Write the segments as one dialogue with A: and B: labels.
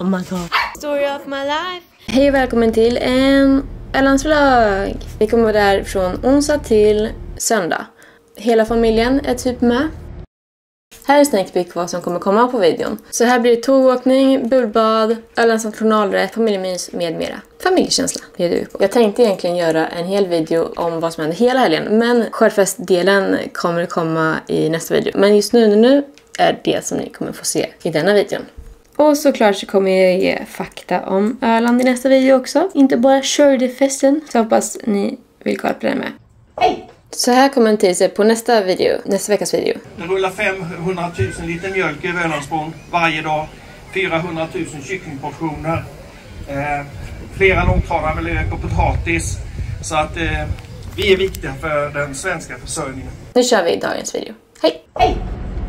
A: Oh my god. Story of my life.
B: Hej och välkommen till en Ölandsvlogg! Vi kommer vara där från onsdag till söndag. Hela familjen är typ med. Här är sneak peek vad som kommer komma på videon. Så här blir det tågåkning, bullbad, Ölands nationalrätt, familjemys med mera. Familjekänsla bjuder vi på. Jag tänkte egentligen göra en hel video om vad som händer hela helgen, men skördfestdelen kommer komma i nästa video. Men just nu, nu är det som ni kommer få se i denna videon. Och såklart så kommer jag ge fakta om Öland i nästa video också. Inte bara skördefesten. Så hoppas ni vill kolla på den med. Hej! Så här kommer en teaser på nästa video, nästa veckas video.
C: Det rullar 500 000 liter mjölk över Ölandsbron varje dag. 400 000 kycklingportioner. Eh, flera långtradare med lök och potatis. Så att eh, vi är viktiga för den svenska försörjningen.
B: Nu kör vi dagens video. Hej! Hej!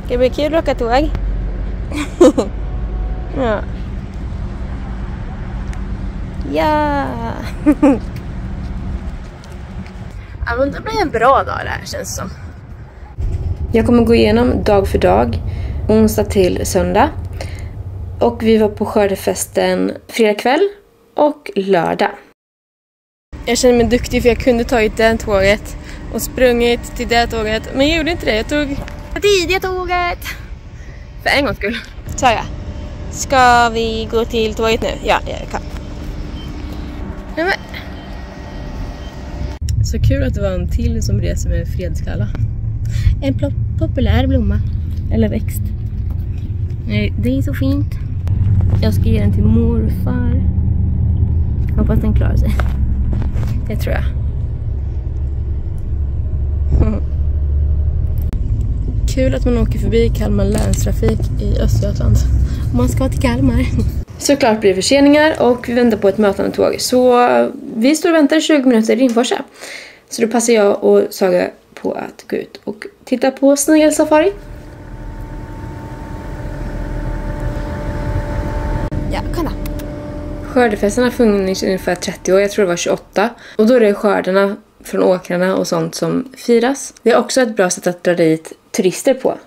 A: Det blir kul att åka tåg. ja. Ja. ja men det blir en bra dag det här känns som.
B: Jag kommer gå igenom dag för dag, onsdag till söndag. Och vi var på skördefesten fredag kväll och lördag.
A: Jag känner mig duktig för jag kunde tagit det tåget och sprungit till det tåget. Men jag gjorde inte det. Jag tog tidiga tåget. För en gångs skull. Sa jag. Ska vi gå till tåget nu? Ja, jag kan. Ja, men. Så kul att det var en till som reser med fredskalla. En populär blomma. Eller växt. Nej, det är så fint. Jag ska ge den till morfar. Hoppas den klarar sig. Det tror jag. Kul att man åker förbi Kalmar länstrafik i Östergötland. Om man ska till Kalmar.
B: Såklart blir det förseningar och vi väntar på ett mötande tåg. Så vi står och väntar 20 minuter i Rimforsa. Så då passar jag och Saga på att gå ut och titta på snigelsafari.
A: Ja, kolla.
B: Skördefesten har funnits i ungefär 30 år, jag tror det var 28. Och då är det skördarna från åkrarna och sånt som firas. Det är också ett bra sätt att dra dit turister på.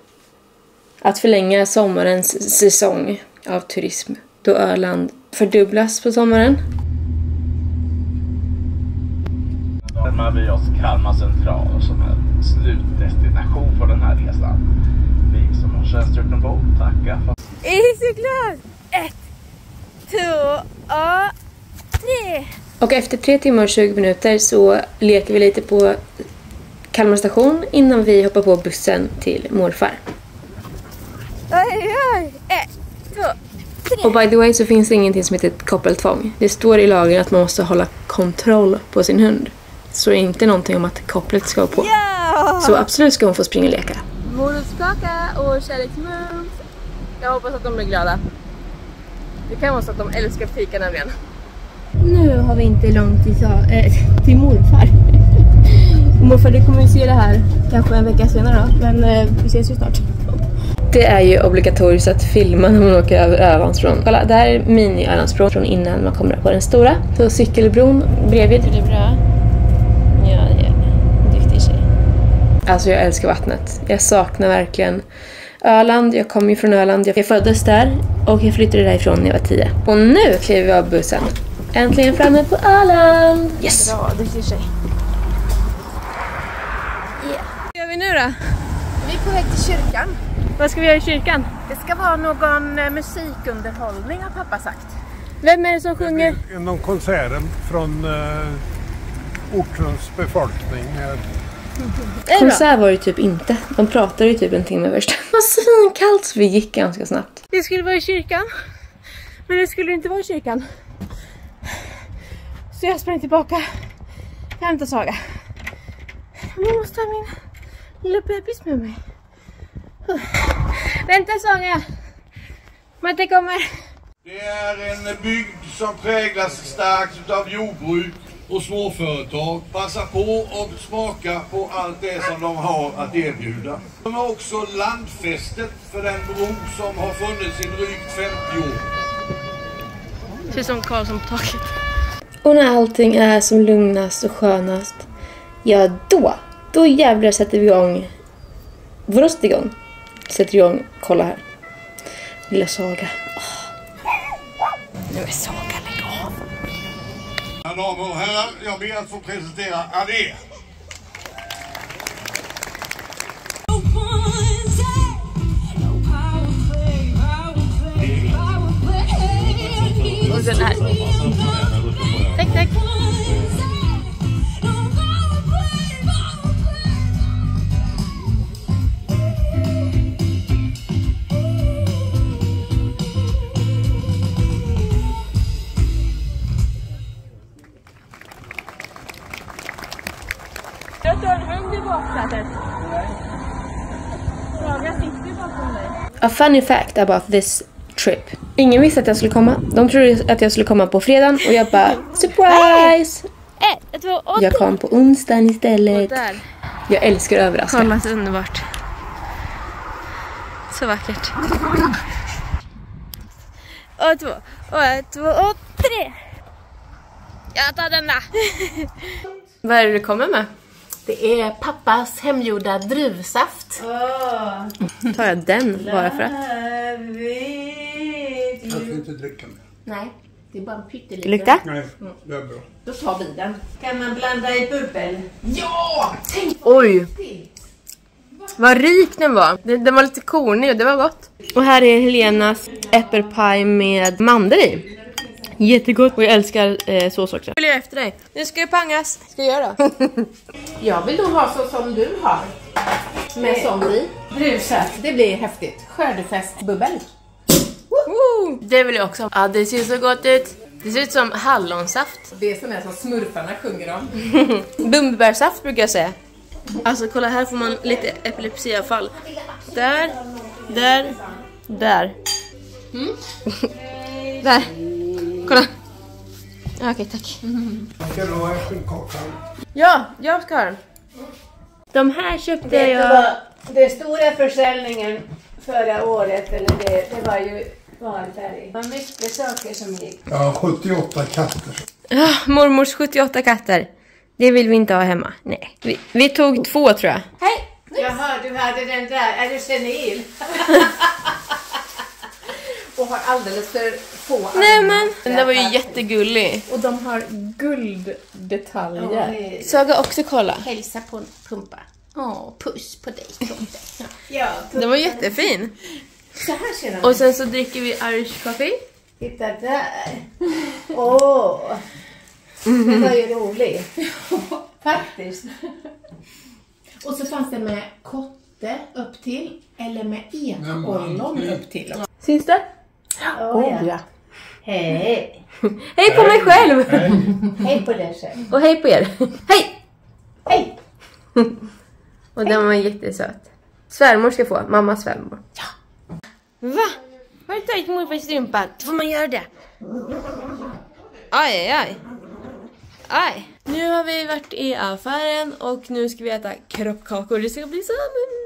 B: Att förlänga sommarens säsong av turism då Öland fördubblas på sommaren.
D: närmar vi oss Kalmar central som är slutdestination för den här resan. Vi som har tjänstgjort ombord tackar för...
A: Är du klar? Ett, två och tre.
B: Och efter tre timmar och 20 minuter så leker vi lite på Kalmar station innan vi hoppar på bussen till morfar.
A: Oj, oj. Ett, två, tre.
B: Och by the way så finns det ingenting som heter koppeltvång. Det står i lagen att man måste hålla kontroll på sin hund. Så det är inte någonting om att kopplet ska vara på.
A: Ja!
B: Så absolut ska hon få springa och leka.
A: Morotskaka och kärleksmums. Jag hoppas att de blir glada. Det kan vara så att de älskar fika nämligen. Nu har vi inte långt till, äh, till morfar. Morfar, du kommer ju se det här kanske en vecka senare då, men äh, vi ses ju snart.
B: Det är ju obligatoriskt att filma när man åker över Ölandsbron. Kolla, det här är mini-Ölandsbron från innan man kommer på den stora. Så cykelbron bredvid.
A: Är det bra? Ja, det är duktig tjej.
B: Alltså jag älskar vattnet. Jag saknar verkligen Öland. Jag kommer ju från Öland. Jag föddes där och jag flyttade därifrån när jag var tio. Och nu kliver vi av bussen. Äntligen framme på Öland! Yes!
A: Bra, duktig tjej. Yeah. Vad gör vi nu då?
E: Vi är på väg till kyrkan.
A: Vad ska vi göra i kyrkan?
E: Det ska vara någon eh, musikunderhållning har pappa sagt.
A: Vem är det som sjunger?
F: Någon konserten från uh, ortens befolkning. här.
A: Det?
B: Konsert var det typ inte. De pratade ju typ en timme först. Det var svinkallt så vi gick ganska snabbt.
A: Vi skulle vara i kyrkan. Men det skulle inte vara i kyrkan. Så jag sprang tillbaka. Jag hämtade Saga. Men jag måste ha min lilla bebis med mig. Vänta Saga! Matte kommer.
C: Det är en bygd som präglas starkt av jordbruk och småföretag. Passa på och smaka på allt det som de har att erbjuda. De har också landfästet för den bro som har funnits i drygt 50 år.
A: Ser ut som Karlsson på taket.
B: Och när allting är som lugnast och skönast, ja då, då jävlar sätter vi igång. Vadå sätter igång? Sätter igång, kolla här. Lilla Saga.
A: Nu är Saga, lägg av.
C: Mina damer och herrar, jag ber att få presentera Adé.
A: Och den här. Tack, tack. Baksätet. Saga sitter bakom dig.
B: A funny fact about this trip. Ingen visste att jag skulle komma. De trodde att jag skulle komma på fredagen och jag bara surprise!
A: Ett, två, och
B: Jag kom på onsdagen istället.
A: där.
B: Jag älskar överraskningar.
A: Kolla så underbart. Så vackert. Och två, och ett, två, och tre. Jag tar denna.
B: Vad är det du kommer med?
G: Det är pappas hemgjorda druvsaft.
B: Tar jag den bara för att?
F: Jag ska inte dricka mer.
G: Nej, det är bara en pytteliten.
B: Lukta?
F: Nej, det är bra.
G: Då tar vi den. Kan man blanda i bubbel? Ja! Tänk
B: Oj! Vad rik den var. Den, den var lite kornig och det var gott. Och här är Helenas äppelpaj med mandel i. Jättegott och jag älskar eh, sås också. Följer efter dig. Nu ska det pangas. Ska jag göra?
G: Jag vill nog ha så som du har. Med sån i. Druvsaft. Det blir häftigt. Skördefestbubbel.
B: Woo! Det vill jag också. Ja, det ser så gott ut. Det ser ut som hallonsaft.
G: Det som är som smurfarna sjunger om.
B: Bumbibärsaft brukar jag säga. Alltså kolla här får man lite epilepsiavfall. Där, där, där. där. Kolla. Ja, Okej, tack.
F: Ska du ha äppelkakan?
B: Ja, jag ska ha den. De här köpte
H: Vet
B: jag...
H: vad? Den stora försäljningen förra året, eller det, det var ju valfärg. Det var mycket saker som gick.
F: Har 78 katter.
B: Ah, mormors 78 katter. Det vill vi inte ha hemma. Nej. Vi, vi tog två tror jag.
H: Hej! Jaha, du hade den där. Är du senil?
G: Och har alldeles för få
B: Nej men, den där var ju jättegullig.
G: Och de har gulddetaljer.
B: Saga också kolla.
G: Hälsa på Pumpa. Åh, puss på dig Tomte.
H: Ja,
B: Den var jättefin.
G: Så här ser den
B: Och sen så dricker vi Irish coffee.
H: titta där. Åh! Det var ju roligt. Faktiskt.
G: Och så fanns det med kotte upp till eller med ekollon upp till.
B: Syns det?
H: Oh, ja. Hej!
B: Hej på mig själv!
H: Hej på dig själv.
B: Och hej på er. Hej!
H: Hej!
B: Och den var jättesöt. Svärmor ska få, mammas svärmor. Ja. Va? Har du tagit morfars strumpa? Får man göra det? Aj, aj, aj. Aj. Nu har vi varit i affären och nu ska vi äta kroppkakor. Det ska bli så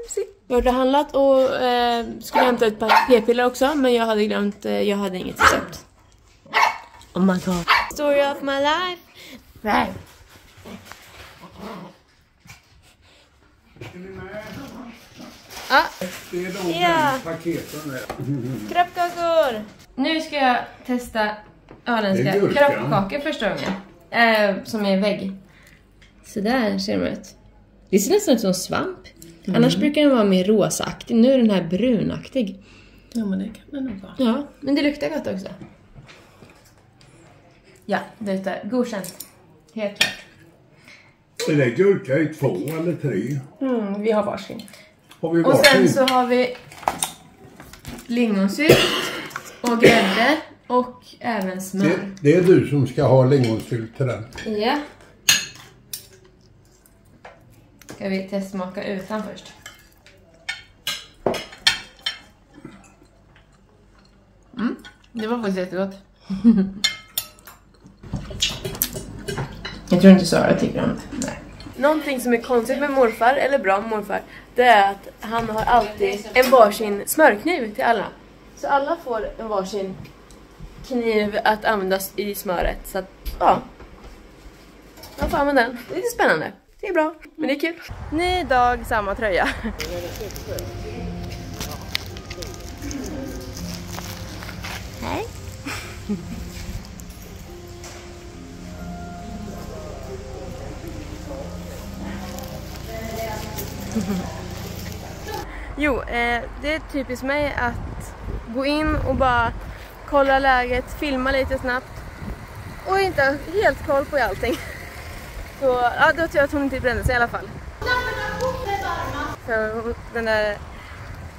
B: mysigt. Vi har handlat och eh, skulle hämta ett par p-piller också men jag hade glömt, eh, jag hade inget recept. Oh my god. Story of my life. Nej. Ja,
F: Det är de
B: Ja.
F: paketen där.
B: kroppkakor! Nu ska jag testa öländska kroppkakor första gången. Eh, som är vägg. Så där ser de ut. Det ser nästan ut som svamp. Annars brukar den vara mer rosaaktig. Nu är den här brunaktig.
G: Ja men det kan det nog vara.
B: Ja, men det luktar gott också. Ja, det luktar godkänt. Helt klart.
F: Är det gurka i två eller tre?
B: Mm, vi har varsin.
F: Har vi
B: Och sen
F: varsin?
B: så har vi lingonsylt och grädde och även smör.
F: Det, det är du som ska ha lingonsylt till den.
B: Ja. Ska vi testsmaka utan först? Mm, det var faktiskt jättegott. Jag tror inte Sara tycker om det. Nej. Någonting som är konstigt med morfar, eller bra med morfar, det är att han har alltid en varsin smörkniv till alla. Så alla får en varsin kniv att användas i smöret. Så att, ja. Man får använda den. Det är lite spännande. Det är bra, men det är kul. Ny dag, samma tröja. Hej. Jo, eh, det är typiskt mig att gå in och bara kolla läget, filma lite snabbt och inte ha helt koll på allting. Så ja, då tror jag att hon inte brände sig i alla fall. För den där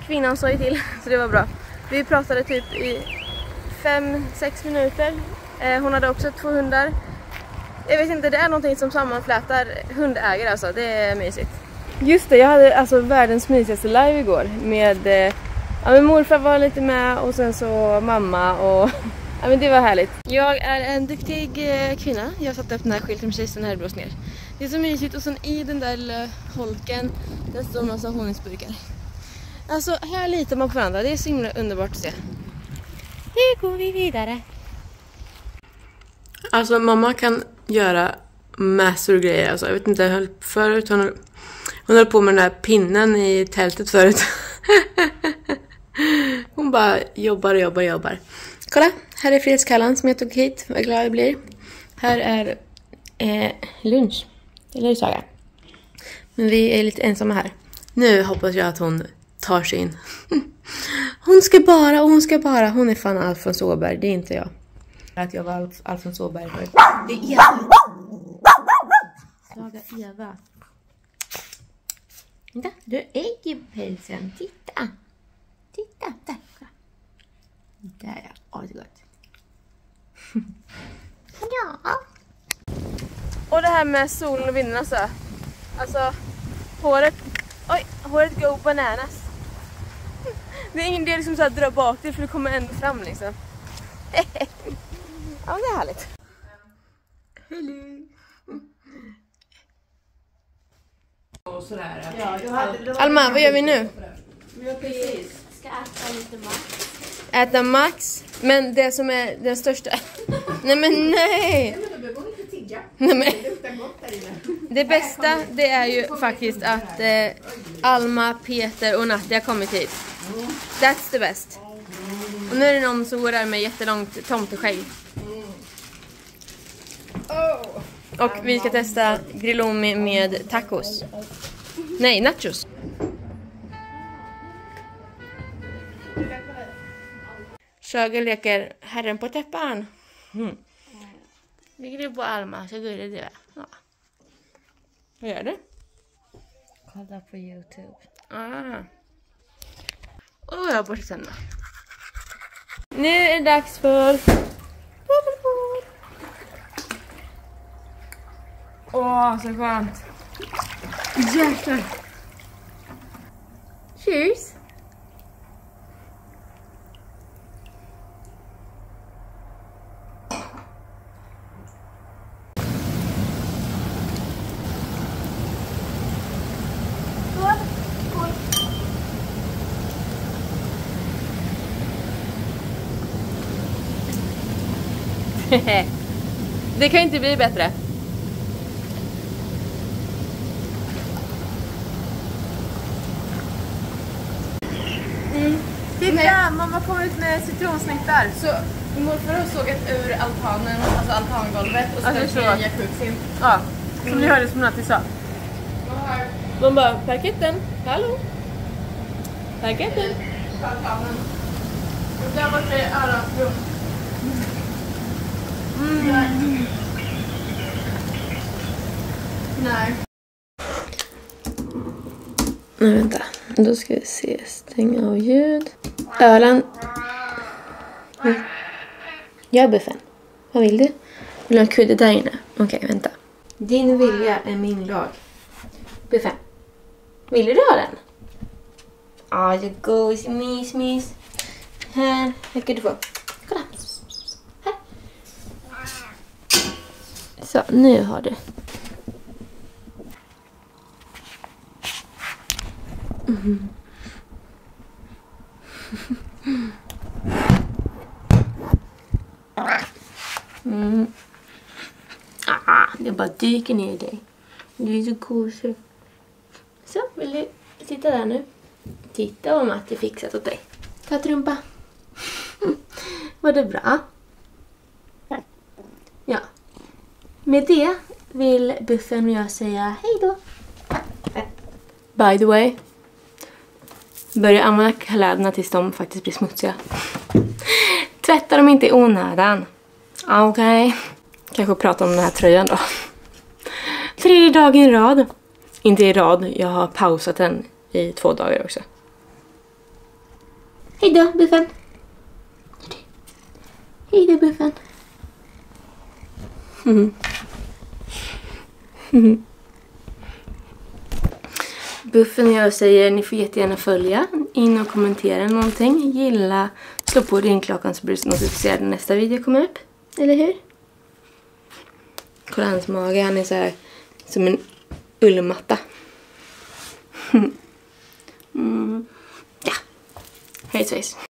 B: kvinnan sa ju till, så det var bra. Vi pratade typ i 5-6 minuter. Eh, hon hade också två hundar. Jag vet inte, det är någonting som sammanflätar hundägare alltså. Det är mysigt. Just det, jag hade alltså världens mysigaste live igår med, eh, ja men morfar var lite med och sen så mamma och ja men det var härligt. Jag är en duktig eh, kvinna. Jag satte upp den här skylten när det blåst ner. Det är så mysigt och sen i den där lilla holken där står en massa honungsburkar. Alltså här litar man på varandra, det är så himla underbart att se. Nu går vi vidare.
I: Alltså mamma kan göra massor av grejer. Alltså, jag vet inte, jag höll förut. Hon hon höll på med den där pinnen i tältet förut. hon bara jobbar och jobbar och jobbar. Kolla, här är Frihetskallan som jag tog hit. Vad glad jag blir. Här är eh, lunch. Eller hur Saga? Men vi är lite ensamma här. Nu hoppas jag att hon tar sig in. hon ska bara, och hon ska bara. Hon är fan Alfons Åberg, det är inte jag att jag var Alf, Alfons Åberg förut. Det är Eva! Saga Eva. Titta, du har ägg i pälsen. Titta! Titta, där. Där ja, åh det är gott. ja.
B: Och det här med solen och vinden alltså. Alltså, håret, oj, håret go bananas. Det är ingen idé liksom så här dra bak det för det kommer ändå fram liksom. ja men det är härligt. Alma, vad gör vi nu?
G: Ska äta lite mat.
B: Äta Max, men det som är den största... nej men nej! Nej, men... Det bästa det är ju faktiskt att eh, Alma, Peter och Natti har kommit hit. That's the best. Och nu är det någon som går där med jättelångt tomteskägg. Och vi ska testa grillomi med tacos. Nej, nachos. Söger leker herren på täppan. Mm. Ligger du på Alma så gullig du är. Ja. Vad gör du?
G: Kolla på Youtube.
B: Ah. Och då har jag. Nu är det dags för... Åh, så skönt. Jäklar. Cheers. det kan ju inte bli bättre. Titta, mamma kom ut med citronsnittar. Så morfar har sågat ur altanen, alltså altangolvet och ställt alltså, i jacuzzin. Ja, som ni hörde som Natti sa. De bara, parketten, hallå? Parketten. Altanen. Där borta är Arafro. Mm. Nej.
I: Nej, vänta. Då ska vi se. Stänga av ljud. Ölen. Mm. Gör buffen. Vad vill du? Vill du ha en kudde där inne? Okej, vänta. Din vilja är min lag. Buffen. Vill du ha den? Ja, så gos, mys, mys. Här, här ska du få. Kolla. Här. Så, nu har du. Mm. Mm. Ah, det bara dyker ner i dig. Du är så kosig. Så, vill du sitta där nu? Titta vad Matti fixat åt dig. Ta trumpa. Var det bra?
B: med det vill Buffen och jag säga hej då. By the way. Börja använda kläderna tills de faktiskt blir smutsiga. Tvätta dem inte i onödan. Okej. Okay. Kanske prata om den här tröjan då. Tredje dagen i rad. Inte i rad, jag har pausat den i två dagar också. Hej då, Buffen. Hej då, Buffen. Mm. Buffen och jag säger ni får jättegärna följa, in och kommentera någonting, gilla, slå på ringklockan så blir du notificerad när nästa video kommer upp. Eller hur? Kolla hans mage, han är så här som en ullmatta. Mm. Ja, hej svejs.